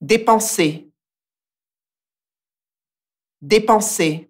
Dépenser. Dépenser.